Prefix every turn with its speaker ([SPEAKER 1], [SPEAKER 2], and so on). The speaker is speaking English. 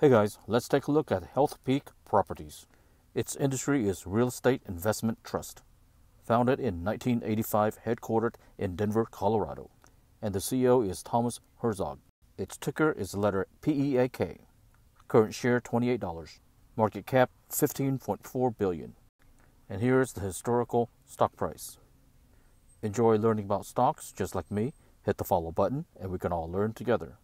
[SPEAKER 1] Hey guys, let's take a look at Healthpeak Properties. Its industry is real estate investment trust. Founded in 1985, headquartered in Denver, Colorado. And the CEO is Thomas Herzog. Its ticker is the letter PEAK. Current share $28. Market cap 15.4 billion. And here is the historical stock price. Enjoy learning about stocks just like me? Hit the follow button and we can all learn together.